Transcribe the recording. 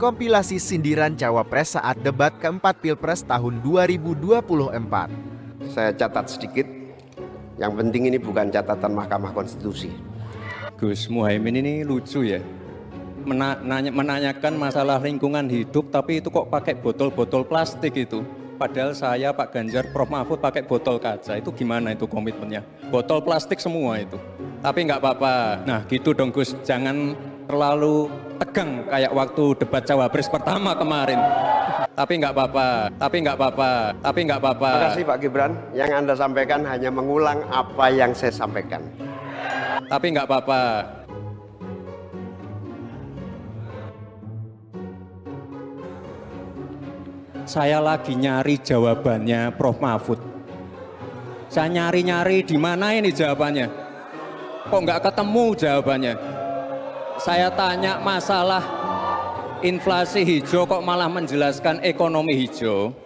kompilasi sindiran Cawapres saat debat keempat Pilpres tahun 2024. Saya catat sedikit, yang penting ini bukan catatan Mahkamah Konstitusi. Gus Muhaimin ini lucu ya. Mena nanya, menanyakan masalah lingkungan hidup tapi itu kok pakai botol-botol plastik itu. Padahal saya Pak Ganjar, Prof Mahfud pakai botol kaca. Itu gimana itu komitmennya? Botol plastik semua itu. Tapi nggak apa-apa. Nah gitu dong Gus, jangan terlalu tegang kayak waktu debat cawapres pertama kemarin. Tapi nggak apa-apa, tapi nggak apa-apa, tapi nggak apa-apa. Terima kasih Pak Gibran, yang Anda sampaikan hanya mengulang apa yang saya sampaikan. Tapi nggak apa-apa. Saya lagi nyari jawabannya Prof Mahfud. Saya nyari-nyari di mana ini jawabannya. Kok nggak ketemu jawabannya? Saya tanya masalah inflasi hijau kok malah menjelaskan ekonomi hijau.